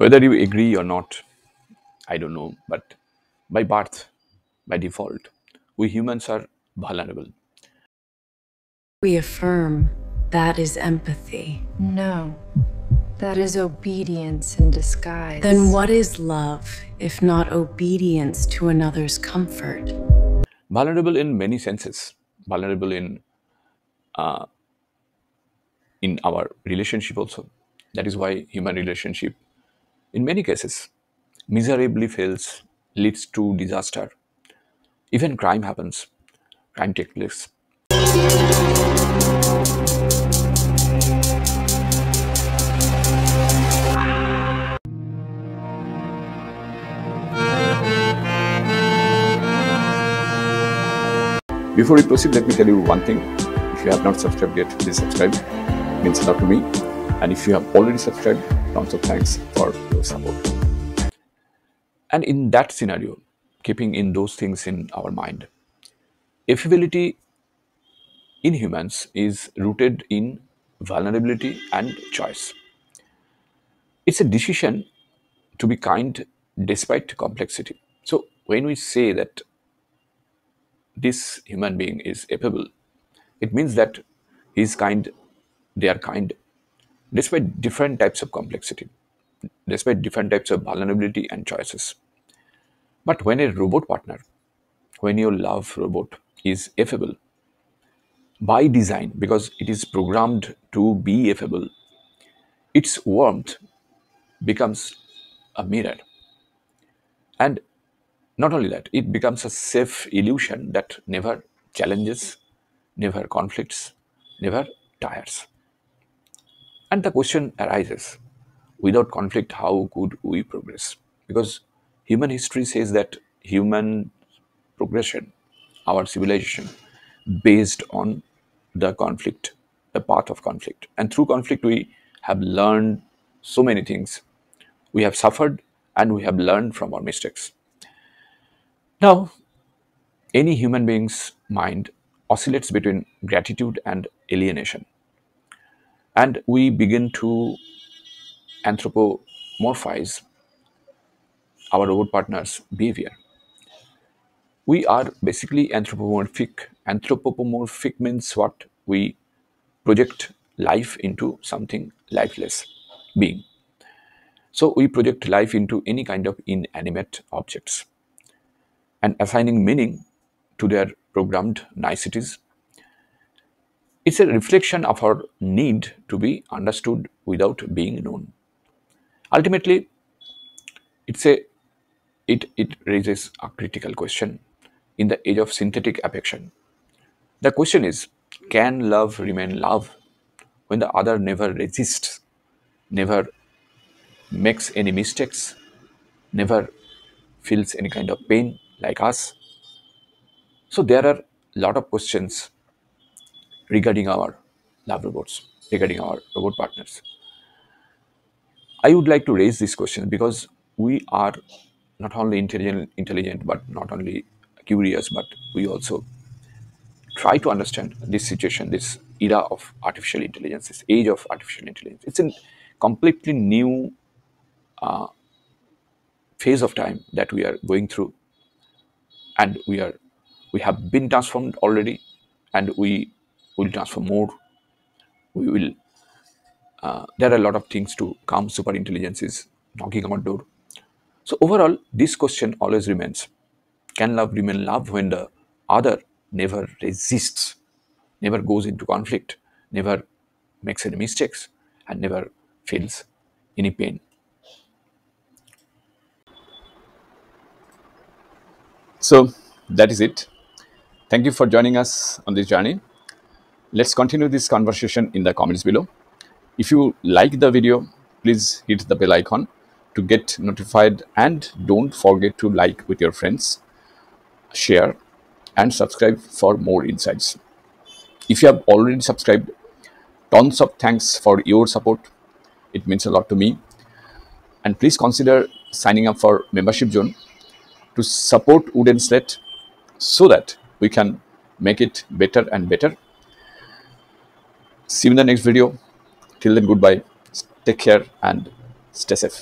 Whether you agree or not, I don't know, but by birth, by default, we humans are vulnerable. We affirm that is empathy. No. That is obedience in disguise. Then what is love if not obedience to another's comfort? Vulnerable in many senses. Vulnerable in uh, in our relationship also. That is why human relationship, in many cases, miserably fails, leads to disaster. Even crime happens. Crime takes place. Before we proceed, let me tell you one thing. If you have not subscribed yet, please subscribe. It means a lot to me. And if you have already subscribed, of thanks for your support. And in that scenario, keeping in those things in our mind, affability in humans is rooted in vulnerability and choice. It's a decision to be kind despite complexity. So when we say that this human being is affable, it means that he is kind, they are kind, despite different types of complexity, despite different types of vulnerability and choices. But when a robot partner, when your love robot is affable, by design, because it is programmed to be affable, its warmth becomes a mirror. And not only that, it becomes a safe illusion that never challenges, never conflicts, never tires. And the question arises without conflict, how could we progress? Because human history says that human progression, our civilization, based on the conflict, the path of conflict. And through conflict, we have learned so many things. We have suffered and we have learned from our mistakes. Now, any human being's mind oscillates between gratitude and alienation. And we begin to anthropomorphize our robot partner's behavior. We are basically anthropomorphic. Anthropomorphic means what? We project life into something lifeless being. So we project life into any kind of inanimate objects and assigning meaning to their programmed niceties. It's a reflection of our need to be understood without being known. Ultimately, it's a, it, it raises a critical question in the age of synthetic affection. The question is can love remain love when the other never resists, never makes any mistakes, never feels any kind of pain, like us. So there are a lot of questions regarding our love robots, regarding our robot partners. I would like to raise this question because we are not only intelligent, intelligent, but not only curious, but we also try to understand this situation, this era of artificial intelligence, this age of artificial intelligence. It's a completely new uh, phase of time that we are going through and we are we have been transformed already and we will transform more. We will uh, there are a lot of things to come. Super intelligence is knocking on our door. So overall this question always remains. Can love remain love when the other never resists never goes into conflict never makes any mistakes and never feels any pain? So that is it. Thank you for joining us on this journey. Let's continue this conversation in the comments below. If you like the video, please hit the bell icon to get notified and don't forget to like with your friends, share and subscribe for more insights. If you have already subscribed, tons of thanks for your support. It means a lot to me. And please consider signing up for membership zone to support Wooden Slate so that we can make it better and better. See you in the next video. Till then, goodbye. Take care and stay safe.